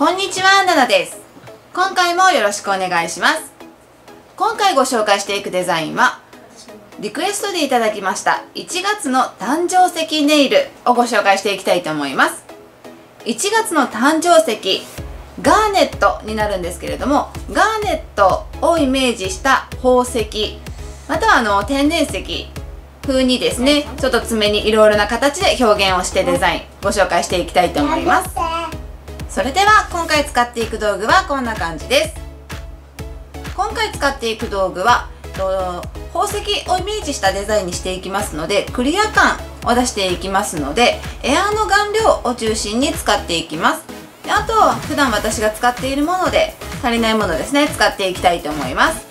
こんにちは、ナナです。今回もよろしくお願いします。今回ご紹介していくデザインは、リクエストでいただきました1月の誕生石ネイルをご紹介していきたいと思います。1月の誕生石、ガーネットになるんですけれども、ガーネットをイメージした宝石、またはあの天然石風にですね、ちょっと爪にいろいろな形で表現をしてデザインご紹介していきたいと思います。それでは今回使っていく道具はこんな感じです。今回使っていく道具は宝石をイメージしたデザインにしていきますのでクリア感を出していきますのでエアーの顔料を中心に使っていきます。であとは普段私が使っているもので足りないものですね使っていきたいと思います。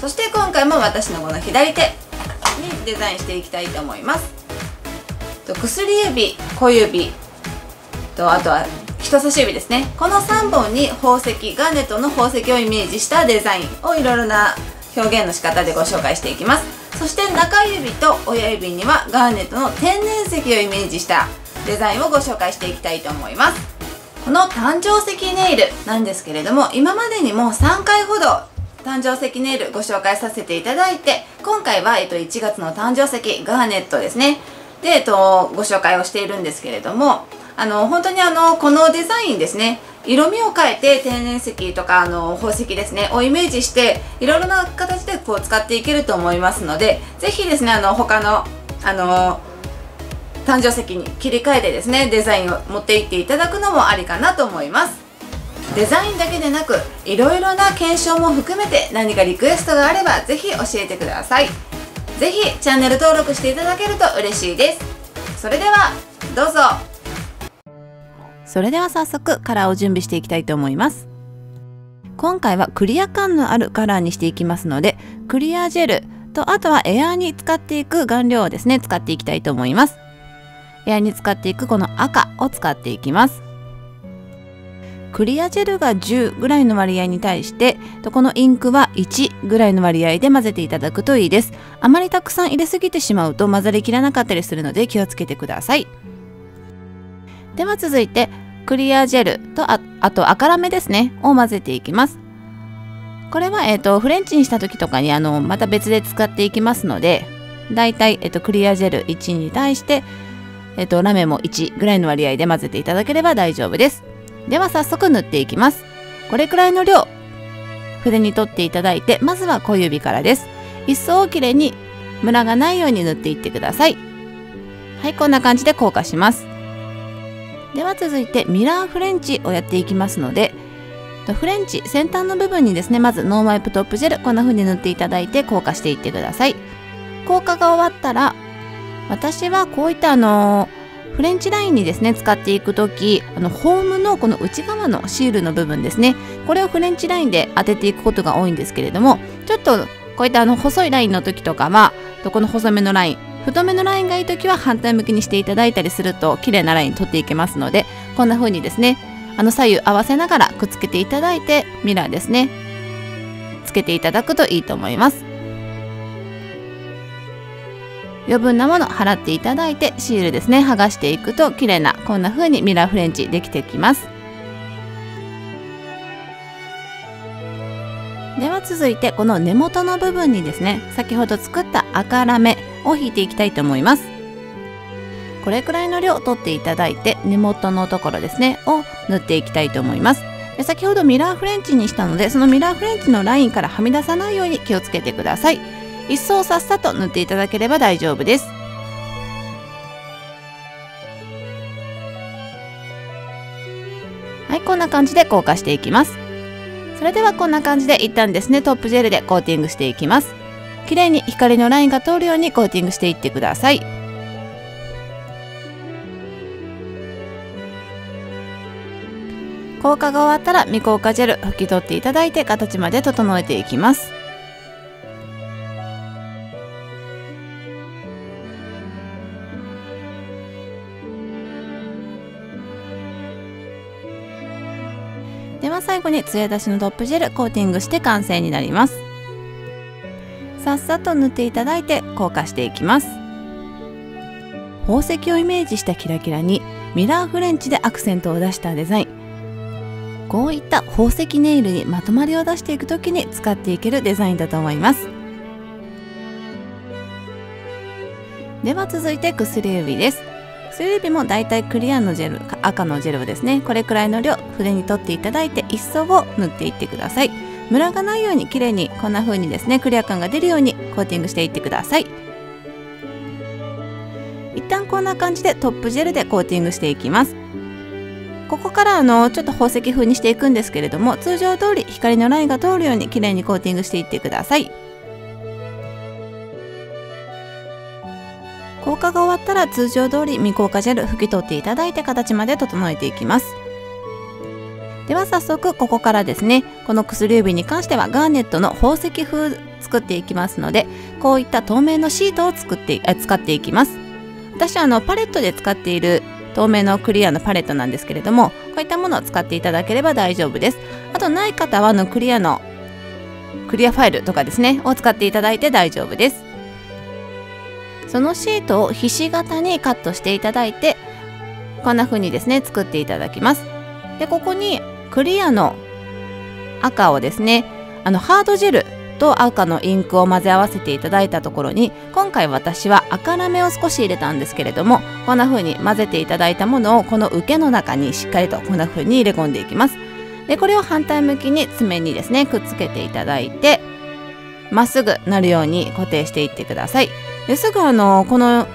そして今回も私のこの左手にデザインしていきたいと思います。薬指小指とあとは人差し指ですね。この3本に宝石ガーネットの宝石をイメージしたデザインをいろいろな表現の仕方でご紹介していきます。そして中指と親指にはガーネットの天然石をイメージしたデザインをご紹介していきたいと思います。この誕生石ネイルなんですけれども今までにも3回ほど誕生石ネイルご紹介させていただいて今回は、えっと、1月の誕生石ガーネットですね。で、えっと、ご紹介をしているんですけれどもあの本当にあのこのデザインですね。色味を変えて天然石とかあの宝石ですね。をイメージしていろいろな形でこう使っていけると思いますのでぜひですねあの他のあの誕生石に切り替えてですねデザインを持っていっていただくのもありかなと思います。デザインだけでなくいろいろな検証も含めて何かリクエストがあればぜひ教えてください。ぜひチャンネル登録していただけると嬉しいです。それではどうぞ。それでは早速カラーを準備していきたいと思います。今回はクリア感のあるカラーにしていきますのでクリアジェルとあとはエアーに使っていく顔料をですね使っていきたいと思います。エアーに使っていくこの赤を使っていきます。クリアジェルが10ぐらいの割合に対してこのインクは1ぐらいの割合で混ぜていただくといいです。あまりたくさん入れすぎてしまうと混ざりきらなかったりするので気をつけてください。では続いてクリアジェルとああと赤ラメですね。を混ぜていきます。これは、えーと、フレンチにした時とかにあのまた別で使っていきますのでだいたい、えーと、クリアジェル1に対して、えーと、ラメも1ぐらいの割合で混ぜていただければ大丈夫です。では早速塗っていきます。これくらいの量筆に取っていただいてまずは小指からです。一層きれいにムラがないように塗っていってください。はいこんな感じで硬化します。では続いてミラーフレンチをやっていきますのでフレンチ先端の部分にですねまずノーワイプトップジェルこんな風に塗っていただいて硬化していってください。硬化が終わったら私はこういったあのフレンチラインにですね使っていく時あのホームのこの内側のシールの部分ですねこれをフレンチラインで当てていくことが多いんですけれどもちょっとこういったあの細いラインの時とかはこの細めのライン太めのラインがいい時は反対向きにしていただいたりすると綺麗なライン取っていけますのでこんな風にですねあの左右合わせながらくっつけていただいてミラーですねつけていただくといいと思います。余分なもの払っていただいてシールですね剥がしていくと綺麗なこんな風にミラーフレンチできてきます。では続いてこの根元の部分にですね先ほど作った赤ラメを引いていきたいと思います。これくらいの量を取っていただいて根元のところですねを塗っていきたいと思います。で先ほどミラーフレンチにしたのでそのミラーフレンチのラインからはみ出さないように気をつけてください。一層さっさと塗っていただければ大丈夫です。はいこんな感じで硬化していきます。それではこんな感じで一旦ですねトップジェルでコーティングしていきます。綺麗に光のラインが通るようにコーティングしていってください。硬化が終わったら未硬化ジェル拭き取っていただいて形まで整えていきます。最後に艶出しのトップジェルコーティングして完成になります。さっさと塗っていただいて硬化していきます。宝石をイメージしたキラキラにミラーフレンチでアクセントを出したデザイン。こういった宝石ネイルにまとまりを出していく時に使っていけるデザインだと思います。では続いて薬指です。薬指もだいたいクリアのジェル赤のジェルをですねこれくらいの量筆に取っていただいて一層を塗っていってください。ムラがないように綺麗にこんな風にですねクリア感が出るようにコーティングしていってください。一旦こんな感じでトップジェルでコーティングしていきます。ここからあのちょっと宝石風にしていくんですけれども通常通り光のラインが通るように綺麗にコーティングしていってください。効果が終わったら通常通り未効果ジェル拭き取っていただいて形まで整えていきます。では早速ここからですね。この薬指に関してはガーネットの宝石風作っていきますのでこういった透明のシートを作ってえ使っていきます。私はあのパレットで使っている透明のクリアのパレットなんですけれどもこういったものを使っていただければ大丈夫です。あとない方はあのクリアのクリアファイルとかですねを使っていただいて大丈夫です。そのシートをひし形にカットしていただいてこんな風にですね作っていただきます。でここにクリアの赤をですねあのハードジェルと赤のインクを混ぜ合わせていただいたところに今回私は赤ラメを少し入れたんですけれどもこんな風に混ぜていただいたものをこの受けの中にしっかりとこんな風に入れ込んでいきます。でこれを反対向きに爪にですねくっつけていただいてまっすぐなるように固定していってください。ですぐあのこの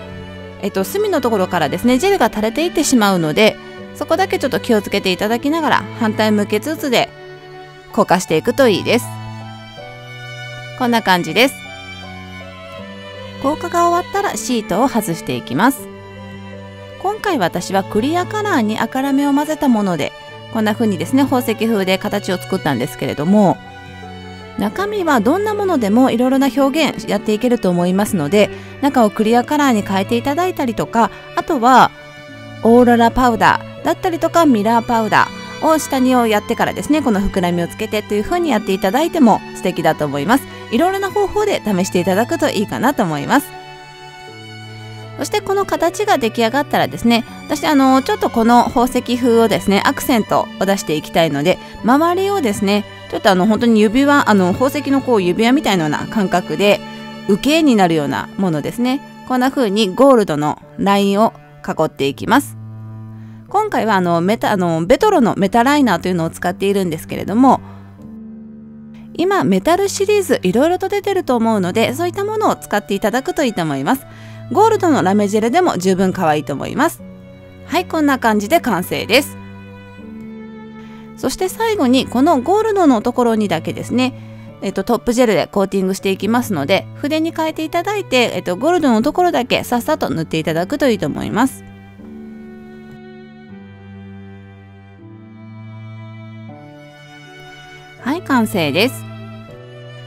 えっと隅のところからですねジェルが垂れていってしまうのでそこだけちょっと気をつけていただきながら反対向けつつで硬化していくといいです。こんな感じです。硬化が終わったらシートを外していきます。今回私はクリアカラーに赤ラメを混ぜたものでこんな風にですね宝石風で形を作ったんですけれども中身はどんなものでもいろいろな表現やっていけると思いますので中をクリアカラーに変えていただいたりとかあとはオーロラパウダーだったりとかミラーパウダーを下にをやってからですねこの膨らみをつけてという風にやっていただいても素敵だと思います。いろいろな方法で試していただくといいかなと思います。そしてこの形が出来上がったらですね私あのちょっとこの宝石風をですねアクセントを出していきたいので周りをですねちょっとあの本当に指輪あの宝石のこう指輪みたいなような感覚で受けになるようなものですね。こんな風にゴールドのラインを囲っていきます。今回はあのメタあのベトロのメタライナーというのを使っているんですけれども今メタルシリーズいろいろと出てると思うのでそういったものを使っていただくといいと思います。ゴールドのラメジェルでも十分可愛いと思います。はいこんな感じで完成です。そして最後にこのゴールドのところにだけですねえっと、トップジェルでコーティングしていきますので筆に変えていただいて、えっと、ゴールドのところだけさっさと塗っていただくといいと思います。はい完成です。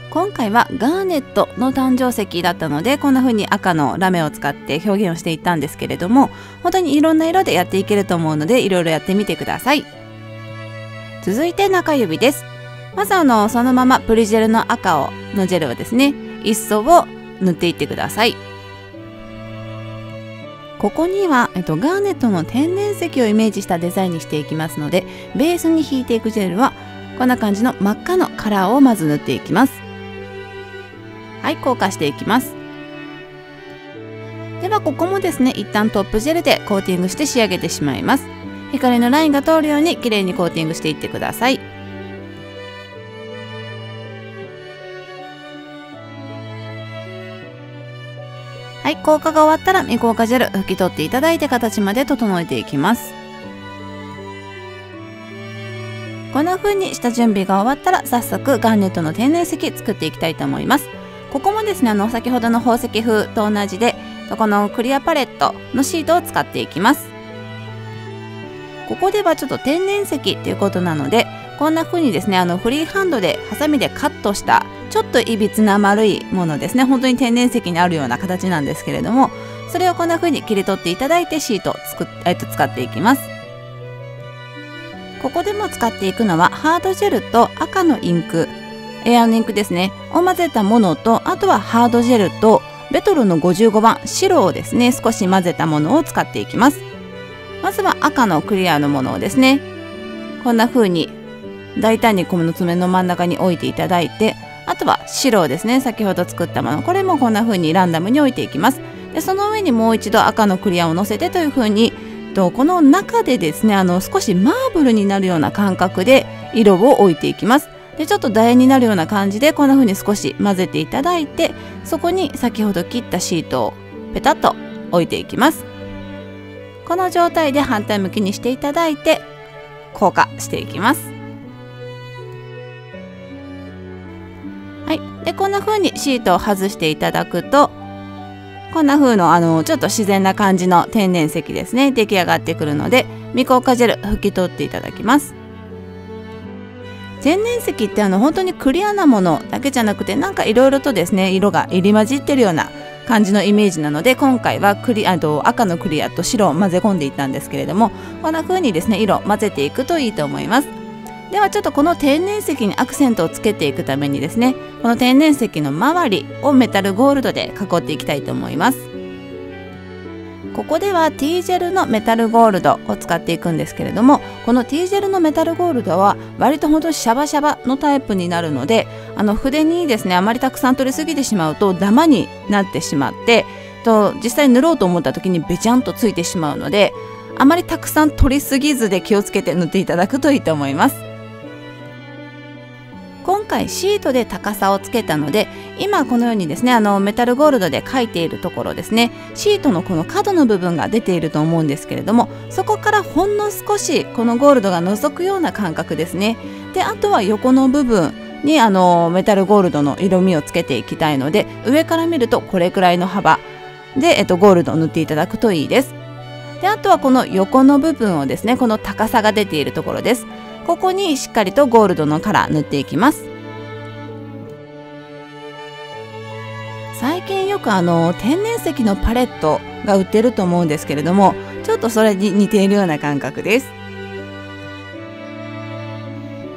今回はガーネットの誕生石だったのでこんな風に赤のラメを使って表現をしていったんですけれども本当にいろんな色でやっていけると思うのでいろいろやってみてください。続いて中指です。まずあのそのままプリジェルの赤をのジェルをですね一層を塗っていってください。ここには、えっと、ガーネットの天然石をイメージしたデザインにしていきますのでベースに引いていくジェルはこんな感じの真っ赤のカラーをまず塗っていきます。はい硬化していきます。ではここもですね一旦トップジェルでコーティングして仕上げてしまいます。光のラインが通るようにきれいにコーティングしていってください。はい硬化が終わったら未硬化ジェル拭き取っていただいて形まで整えていきます。こんな風に下準備が終わったら早速ガーネットの天然石作っていきたいと思います。ここもですねあの先ほどの宝石風と同じでこのクリアパレットのシートを使っていきます。ここではちょっと天然石っていうことなのでこんな風にですねあのフリーハンドでハサミでカットしたちょっといびつな丸いものですね本当に天然石にあるような形なんですけれどもそれをこんな風に切り取っていただいてシートを作っ、えっと、使っていきます。ここでも使っていくのはハードジェルと赤のインク。エアのインクですね。を混ぜたものとあとはハードジェルとベトルの55番白をですね少し混ぜたものを使っていきます。まずは赤のクリアのものをですねこんな風に大胆にこの爪の真ん中に置いていただいてあとは白をですね先ほど作ったものこれもこんな風にランダムに置いていきます。でその上にもう一度赤のクリアをのせてという風にとこの中でですねあの少しマーブルになるような感覚で色を置いていきます。でちょっと楕円になるような感じでこんな風に少し混ぜていただいてそこに先ほど切ったシートをペタッと置いていきます。この状態で反対向きにしていただいて硬化していきます。はい。でこんな風にシートを外していただくとこんな風のあのちょっと自然な感じの天然石ですね出来上がってくるので未硬化ジェル拭き取っていただきます。天然石ってあの本当にクリアなものだけじゃなくてなんかいろいろとですね色が入り混じってるような感じのイメージなので今回はクリあと赤のクリアと白を混ぜ込んでいったんですけれどもこんな風にですね色混ぜていくといいと思います。ではちょっとこの天然石にアクセントをつけていくためにですねこの天然石の周りをメタルゴールドで囲っていきたいと思います。ここでは T ジェルのメタルゴールドを使っていくんですけれどもこの T ジェルのメタルゴールドは割とほんとシャバシャバのタイプになるのであの筆にですねあまりたくさん取りすぎてしまうとダマになってしまってと実際塗ろうと思った時にべちゃんとついてしまうのであまりたくさん取りすぎずで気をつけて塗っていただくといいと思います。回シートで高さをつけたので今このようにですねあのメタルゴールドで書いているところですね。シートのこの角の部分が出ていると思うんですけれどもそこからほんの少しこのゴールドが覗くような感覚ですね。であとは横の部分にあのメタルゴールドの色味をつけていきたいので上から見るとこれくらいの幅。で、えっと、ゴールドを塗っていただくといいです。であとはこの横の部分をですねこの高さが出ているところです。ここにしっかりとゴールドのカラー塗っていきます。よくあの天然石のパレットが売ってると思うんですけれどもちょっとそれに似ているような感覚です。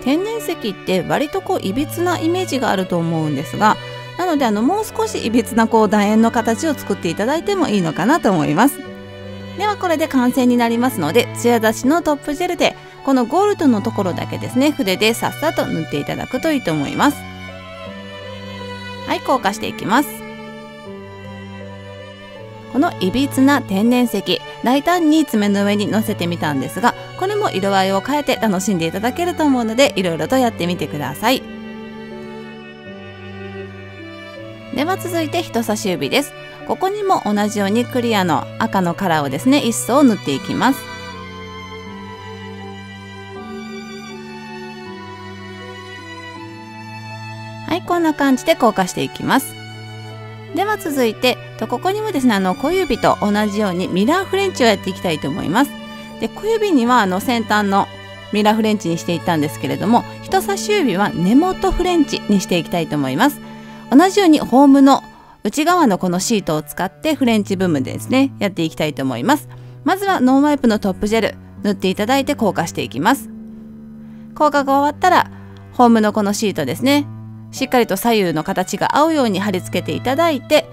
天然石って割とこういびつなイメージがあると思うんですがなのであのもう少しいびつなこう楕円の形を作っていただいてもいいのかなと思います。ではこれで完成になりますので艶出しのトップジェルでこのゴールドのところだけですね筆でさっさと塗っていただくといいと思います。はい硬化していきます。このいびつな天然石大胆に爪の上に乗せてみたんですがこれも色合いを変えて楽しんでいただけると思うのでいろいろとやってみてください。では続いて人差し指です。ここにも同じようにクリアの赤のカラーをですね一層塗っていきます。はいこんな感じで硬化していきます。では続いてとここにもですねあの小指と同じようにミラーフレンチをやっていきたいと思います。で小指にはあの先端のミラーフレンチにしていったんですけれども人差し指は根元フレンチにしていきたいと思います。同じようにホームの内側のこのシートを使ってフレンチ部分でですねやっていきたいと思います。まずはノンワイプのトップジェル塗っていただいて硬化していきます。硬化が終わったらホームのこのシートですねしっかりと左右の形が合うように貼り付けていただいて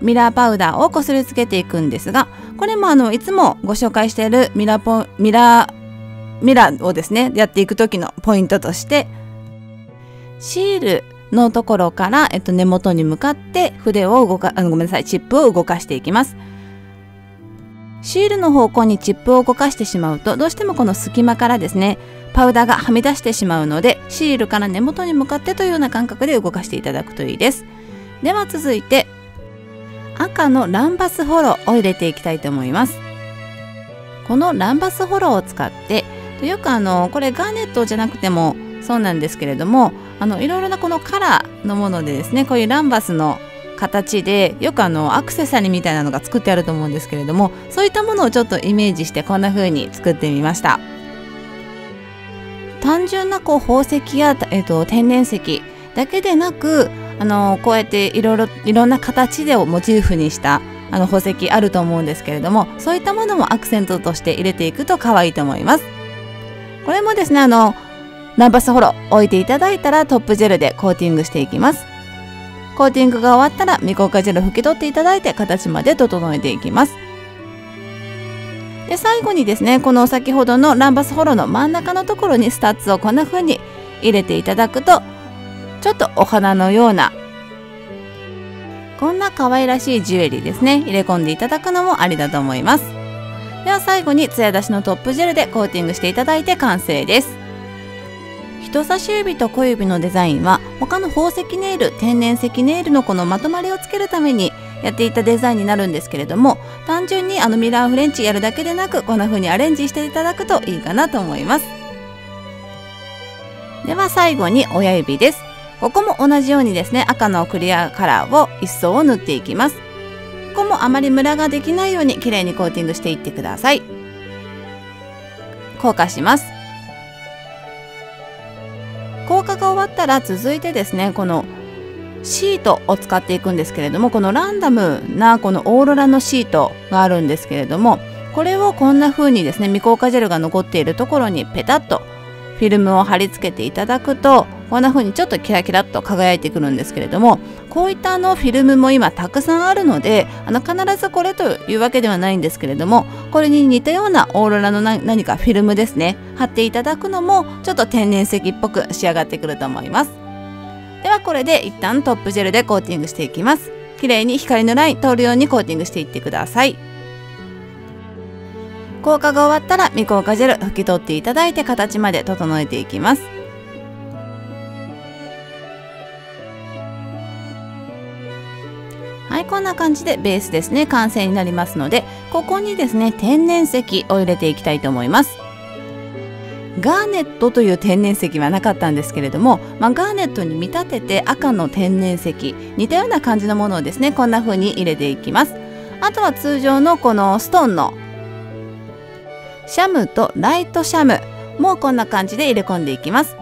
ミラーパウダーをこすりつけていくんですがこれもあのいつもご紹介しているミラポミラーミラーをですねやっていく時のポイントとしてシールのところから、えっと、根元に向かって筆を動かあごめんなさいチップを動かしていきます。シールの方向にチップを動かしてしまうとどうしてもこの隙間からですねパウダーがはみ出してしまうのでシールから根元に向かってというような感覚で動かしていただくといいです。では続いて赤のランバスフォロを入れていきたいと思います。このランバスフォロを使ってよくあのこれガーネットじゃなくてもそうなんですけれどもあのいろいろなこのカラーのものでですねこういうランバスの形でよくあのアクセサリーみたいなのが作ってあると思うんですけれどもそういったものをちょっとイメージしてこんな風に作ってみました。単純なこう宝石や、えーと、天然石だけでなくあのこうやっていろいろいろんな形でをモチーフにしたあの宝石あると思うんですけれどもそういったものもアクセントとして入れていくと可愛いと思います。これもですねあのランバスフォロ置いていただいたらトップジェルでコーティングしていきます。コーティングが終わったら未硬化ジェルを拭き取っていただいて形まで整えていきます。で最後にですねこの先ほどのランバスホロの真ん中のところにスタッズをこんな風に入れていただくとちょっとお花のようなこんな可愛らしいジュエリーですね入れ込んでいただくのもありだと思います。では最後に艶出しのトップジェルでコーティングしていただいて完成です。人差し指と小指のデザインは他の宝石ネイル天然石ネイルのこのまとまりをつけるためにやっていたデザインになるんですけれども単純にあのミラーフレンチやるだけでなくこんな風にアレンジしていただくといいかなと思います。では最後に親指です。ここも同じようにですね赤のクリアカラーを一層を塗っていきます。ここもあまりムラができないように綺麗にコーティングしていってください。硬化します。わったら続いてですねこのシートを使っていくんですけれどもこのランダムなこのオーロラのシートがあるんですけれどもこれをこんな風にですね未硬化ジェルが残っているところにペタッとフィルムを貼り付けていただくとこんな風にちょっとキラキラっと輝いてくるんですけれどもこういったあのフィルムも今たくさんあるのであの必ずこれというわけではないんですけれどもこれに似たようなオーロラの何かフィルムですね貼っていただくのもちょっと天然石っぽく仕上がってくると思います。ではこれで一旦トップジェルでコーティングしていきます。綺麗に光のライン通るようにコーティングしていってください。効果が終わったら未硬化ジェル拭き取っていただいて形まで整えていきます。んな感じでベースですね。完成になりますのでここにですね天然石を入れていきたいと思います。ガーネットという天然石はなかったんですけれども、まあ、ガーネットに見立てて赤の天然石似たような感じのものをですねこんな風に入れていきます。あとは通常のこのストーンのシャムとライトシャムもこんな感じで入れ込んでいきます。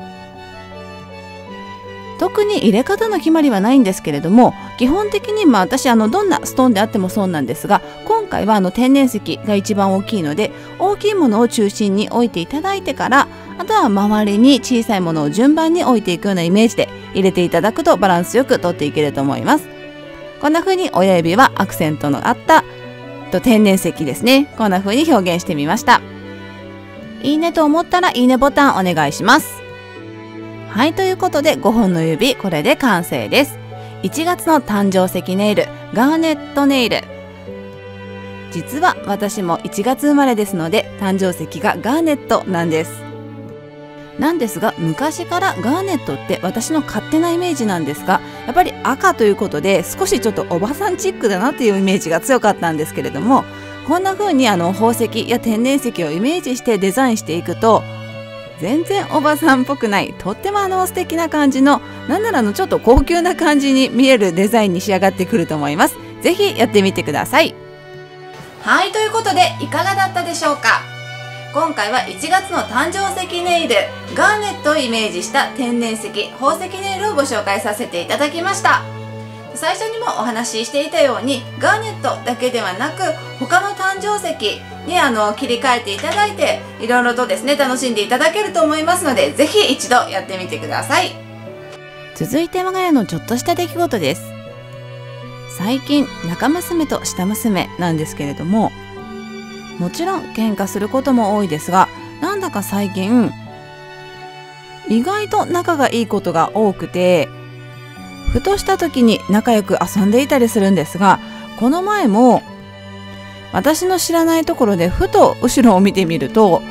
特に入れ方の決まりはないんですけれども基本的にまあ私あのどんなストーンであってもそうなんですが今回はあの天然石が一番大きいので大きいものを中心に置いていただいてからあとは周りに小さいものを順番に置いていくようなイメージで入れていただくとバランスよく取っていけると思います。こんな風に親指はアクセントのあった天然石ですね。こんな風に表現してみました。いいねと思ったらいいねボタンお願いします。はいということで5本の指これで完成です。1月の誕生石ネイルガーネットネイル。実は私も1月生まれですので誕生石がガーネットなんです。なんですが昔からガーネットって私の勝手なイメージなんですがやっぱり赤ということで少しちょっとおばさんチックだなっていうイメージが強かったんですけれどもこんな風にあの宝石や天然石をイメージしてデザインしていくと全然おばさんっぽくない。とってもあの素敵な感じのなんならのちょっと高級な感じに見えるデザインに仕上がってくると思います。ぜひやってみてください。はいということでいかがだったでしょうか？今回は1月の誕生石ネイルガーネットをイメージした天然石宝石ネイルをご紹介させていただきました。最初にもお話ししていたようにガーネットだけではなく他の誕生石にあの切り替えていただいていろいろとですね楽しんでいただけると思いますのでぜひ一度やってみてください。続いて我が家のちょっとした出来事です。最近中娘と下娘なんですけれどももちろん喧嘩することも多いですがなんだか最近意外と仲がいいことが多くてふとした時に仲良く遊んでいたりするんですがこの前も私の知らないところでふと後ろを見てみると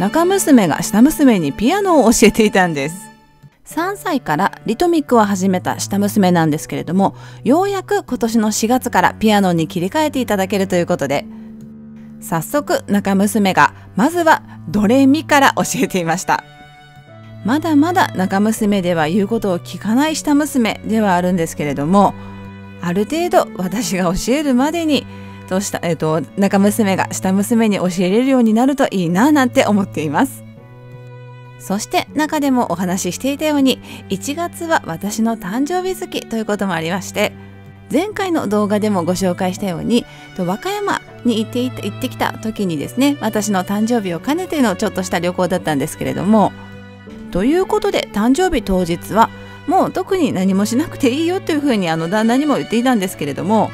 中娘が下娘にピアノを教えていたんです。3歳からリトミックを始めた下娘なんですけれどもようやく今年の4月からピアノに切り替えていただけるということで早速中娘がまずはドレミから教えていました。まだまだ中娘では言うことを聞かない下娘ではあるんですけれどもある程度私が教えるまでにとした、えーと、中娘が下娘に教えれるようになるといいななんて思っています。そして中でもお話ししていたように1月は私の誕生日月ということもありまして前回の動画でもご紹介したように和歌山に行って行ってきた時にですね私の誕生日を兼ねてのちょっとした旅行だったんですけれどもということで誕生日当日はもう特に何もしなくていいよというふうにあの旦那にも言っていたんですけれども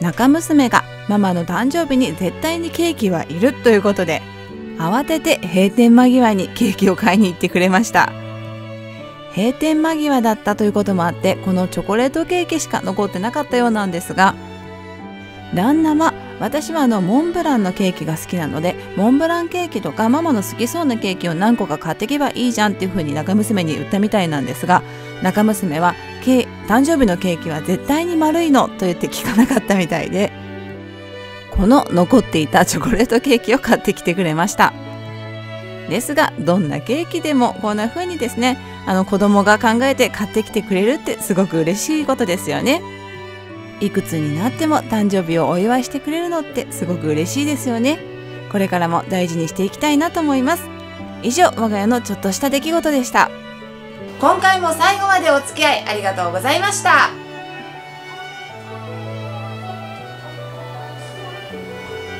中娘がママの誕生日に絶対にケーキはいるということで慌てて閉店間際にケーキを買いに行ってくれました。閉店間際だったということもあってこのチョコレートケーキしか残ってなかったようなんですが旦那は私はあのモンブランのケーキが好きなのでモンブランケーキとかママの好きそうなケーキを何個か買っていけばいいじゃんっていう風に中娘に言ったみたいなんですが中娘は誕生日のケーキは絶対に丸いのと言って聞かなかったみたいでこの残っていたチョコレートケーキを買ってきてくれました。ですがどんなケーキでもこんな風にですねあの子供が考えて買ってきてくれるってすごく嬉しいことですよね。いくつになっても誕生日をお祝いしてくれるのってすごく嬉しいですよね。これからも大事にしていきたいなと思います。以上我が家のちょっとした出来事でした。今回も最後までお付き合いありがとうございました。